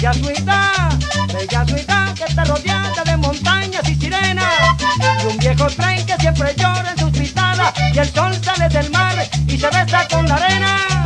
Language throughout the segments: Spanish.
Bella ciudad, bella ciudad que está rodeada de montañas y sirenas. Y un viejo tren que siempre llora en sus pisadas. Y el sol sale del mar y se besa con la arena.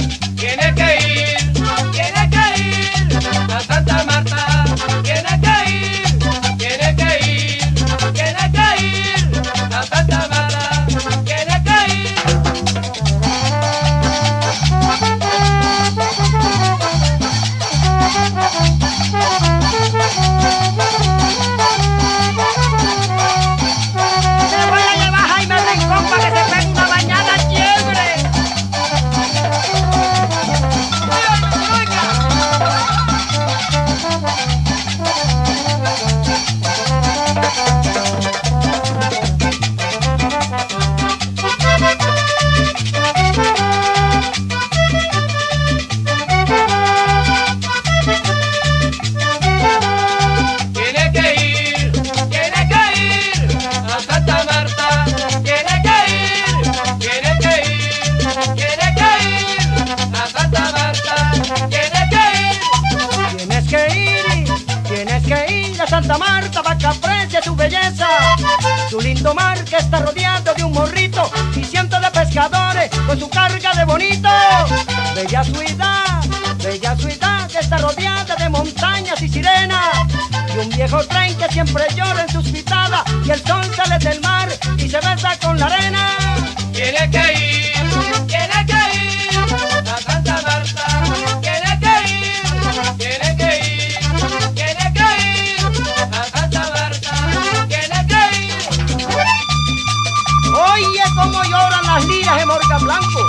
Santa Marta para que su belleza. Su lindo mar que está rodeado de un morrito y cientos de pescadores con su carga de bonito. Bella ciudad, bella ciudad que está rodeada de montañas y sirenas. Y un viejo tren que siempre llora en sus pitadas y el sol sale del cómo lloran las liras en Morca Blanco.